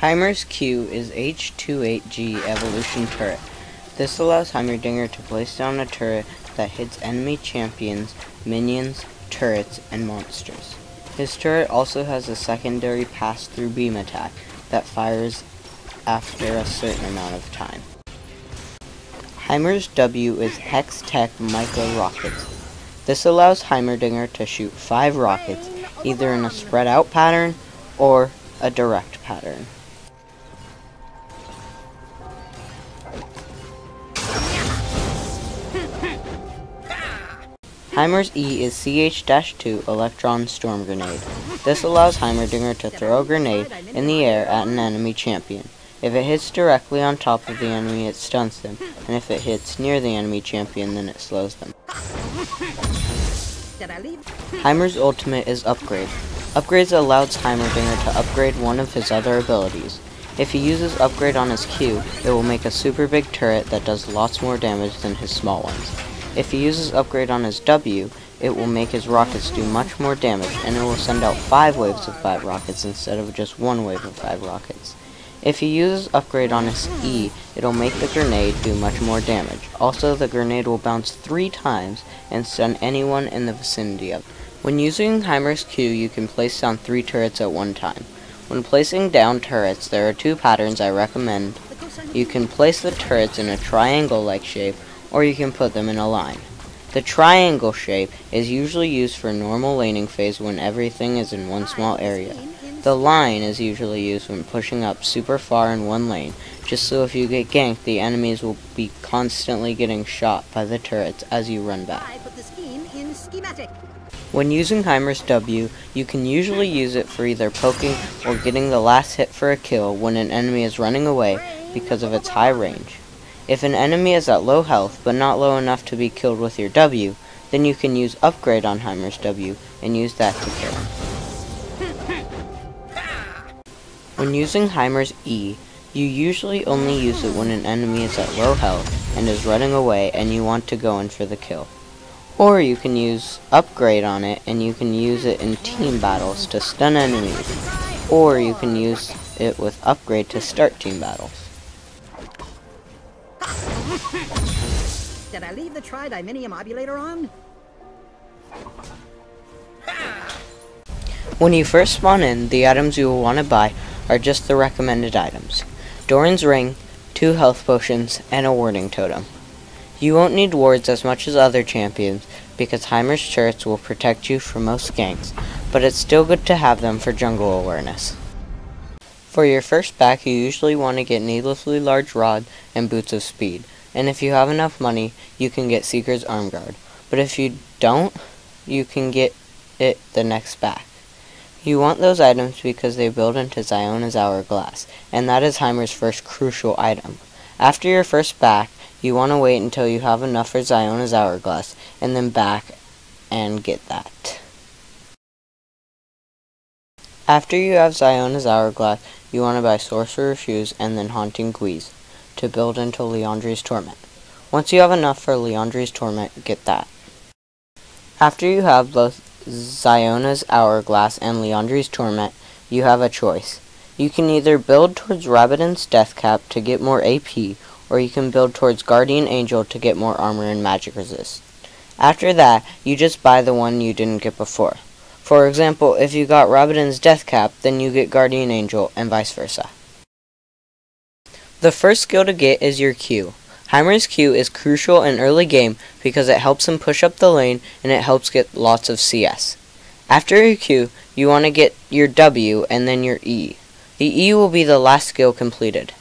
Heimer's Q is H28G Evolution Turret. This allows Heimerdinger to place down a turret that hits enemy champions, minions, turrets, and monsters. His turret also has a secondary pass-through beam attack that fires after a certain amount of time. Heimer's W is Hextech Micro Rockets. This allows Heimerdinger to shoot five rockets, either in a spread out pattern or a direct pattern. Heimer's E is CH-2 Electron Storm Grenade. This allows Heimerdinger to throw a grenade in the air at an enemy champion. If it hits directly on top of the enemy, it stuns them, and if it hits near the enemy champion, then it slows them. Heimer's ultimate is Upgrade. Upgrades allows Heimerdinger to upgrade one of his other abilities. If he uses Upgrade on his Q, it will make a super big turret that does lots more damage than his small ones. If he uses Upgrade on his W, it will make his rockets do much more damage, and it will send out 5 waves of 5 rockets instead of just 1 wave of 5 rockets. If he uses Upgrade on his E, it'll make the grenade do much more damage. Also, the grenade will bounce 3 times and stun anyone in the vicinity of it. When using Heimer's Q, you can place down 3 turrets at one time. When placing down turrets, there are two patterns I recommend. You can place the turrets in a triangle-like shape, or you can put them in a line. The triangle shape is usually used for normal laning phase when everything is in one small area. The line is usually used when pushing up super far in one lane, just so if you get ganked, the enemies will be constantly getting shot by the turrets as you run back. When using Heimer's W, you can usually use it for either poking or getting the last hit for a kill when an enemy is running away because of its high range. If an enemy is at low health, but not low enough to be killed with your W, then you can use Upgrade on Heimer's W and use that to kill. When using Heimer's E, you usually only use it when an enemy is at low health and is running away and you want to go in for the kill. Or you can use Upgrade on it and you can use it in team battles to stun enemies. Or you can use it with Upgrade to start team battles. Did I leave the tridiminium ovulator on? When you first spawn in, the items you will want to buy are just the recommended items. Doran's ring, two health potions, and a warding totem. You won't need wards as much as other champions, because Heimer's turrets will protect you from most ganks, but it's still good to have them for jungle awareness. For your first back, you usually want to get Needlessly Large Rod and Boots of Speed, and if you have enough money, you can get Seeker's Arm Guard. But if you don't, you can get it the next back. You want those items because they build into Zhonya's Hourglass, and that is Heimer's first crucial item. After your first back, you want to wait until you have enough for Zhonya's Hourglass, and then back and get that. After you have Zhonya's Hourglass, you want to buy Sorcerer's Shoes and then Haunting Guise to build into Liandry's Torment. Once you have enough for Liandry's Torment, get that. After you have both Zhonya's Hourglass and Liandry's Torment, you have a choice. You can either build towards Rabadon's Deathcap to get more AP, or you can build towards Guardian Angel to get more armor and magic resist. After that, you just buy the one you didn't get before. For example, if you got Rabadon's Deathcap, then you get Guardian Angel, and vice versa. The first skill to get is your Q. Heimer's Q is crucial in early game because it helps him push up the lane and it helps get lots of CS. After your Q, you want to get your W and then your E. The E will be the last skill completed.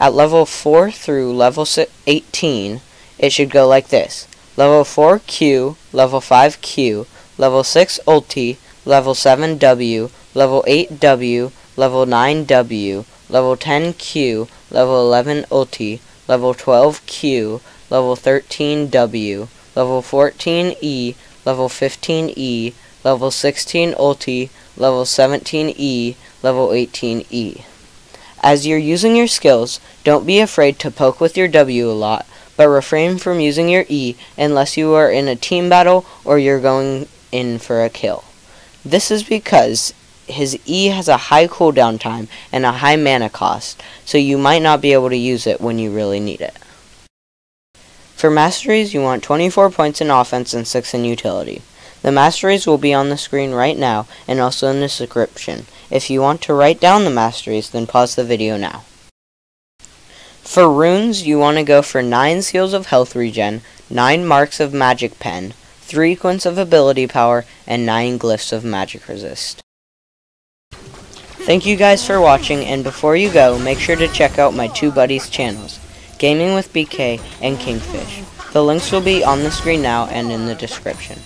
At level 4 through level 18, it should go like this. Level 4 Q, level 5 Q, level 6 ulti, level 7 W, level 8 W, level 9 W, level 10 Q, level 11 ulti, level 12 Q, level 13 W, level 14 E, level 15 E, level 16 ulti, level 17 E, level 18 E. As you're using your skills, don't be afraid to poke with your W a lot, but refrain from using your E unless you are in a team battle or you're going in for a kill. This is because his E has a high cooldown time and a high mana cost, so you might not be able to use it when you really need it. For masteries, you want 24 points in offense and 6 in utility. The masteries will be on the screen right now and also in the description. If you want to write down the masteries, then pause the video now. For runes, you want to go for 9 seals of health regen, 9 marks of magic pen, 3 quints of ability power, and 9 glyphs of magic resist. Thank you guys for watching, and before you go, make sure to check out my two buddies' channels. Gaming with BK, and Kingfish. The links will be on the screen now and in the description.